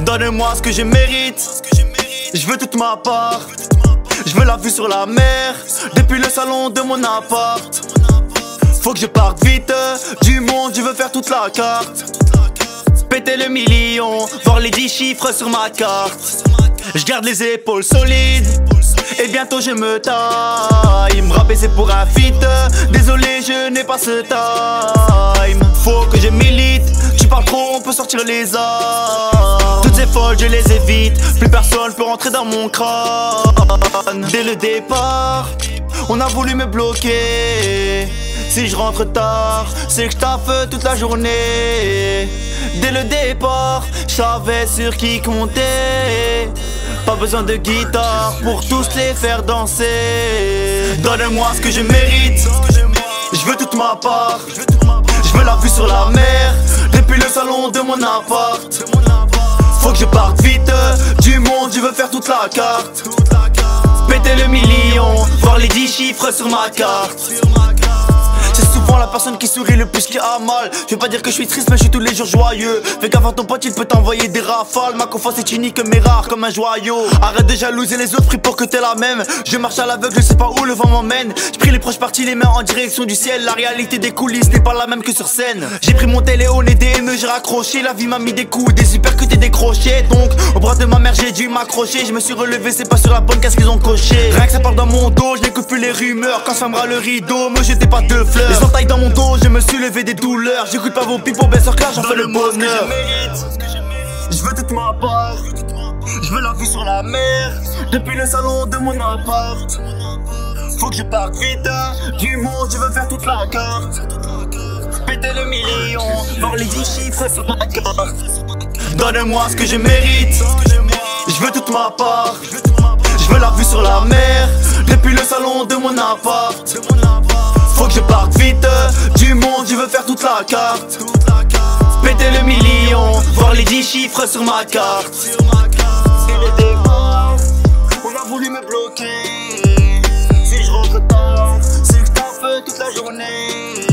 Donne-moi ce que je mérite. Je veux toute ma part. Je veux la vue sur la mer. Depuis le salon de mon appart. Faut que je parte vite du monde, je veux faire toute la carte. Péter le million, voir les 10 chiffres sur ma carte. Je garde les épaules solides. Et bientôt je me taille. Me rapaiser pour un feat. Désolé, je n'ai pas ce time. Faut que je milite. Tu parles trop, on peut sortir les armes. Toutes ces folles, je les évite. Plus personne peut rentrer dans mon crâne. Dès le départ, on a voulu me bloquer. Si je rentre tard, c'est que je toute la journée. Dès le départ, je sur qui compter. Pas besoin de guitare pour tous les faire danser. Donne-moi ce que je mérite. Je veux toute ma part. Je veux la vue sur la mer. Depuis le salon de mon appart. Faut que je parte vite du monde, je veux faire toute la carte. Péter le million, voir les 10 chiffres sur ma carte. Souvent la personne qui sourit le plus qui a mal. Je veux pas dire que je suis triste, mais je suis tous les jours joyeux. Fais à ton pote, il peut t'envoyer des rafales. Ma confiance est unique, mais rare comme un joyau. Arrête de jalouser les autres, prie pour que t'es la même. Je marche à l'aveugle, je sais pas où le vent m'emmène. Je prie les proches parties, les mains en direction du ciel. La réalité des coulisses n'est pas la même que sur scène. J'ai pris mon téléphone et des haineux, j'ai raccroché. La vie m'a mis des coups, des super que t'es décroché. Donc, au bras de ma mère, j'ai dû m'accrocher. Je me suis relevé, c'est pas sur la bonne case qu'ils ont coché. Rien que ça parle dans mon dos, je n'écoute plus les rumeurs. Quand ça me le rideau, me jetez pas de fleurs. Dans mon dos, je me suis levé des douleurs. J'écoute pas vos pipes baisse clair, j'en fais le bonheur. Je veux toute ma part. Je veux la vue sur la mer. Depuis le salon de mon appart. Faut que je parte vite du monde, je veux faire toute la carte. Péter le million, voir les 10 chiffres sur ma carte. Donne-moi ce que je mérite. Je veux toute ma part. Je veux la vue sur la mer. Depuis le salon de mon appart. Je parte vite du monde, je veux faire toute la carte. Péter le million, voir les 10 chiffres sur ma carte. on a voulu me bloquer. Si je rentre tard, c'est que je toute la journée.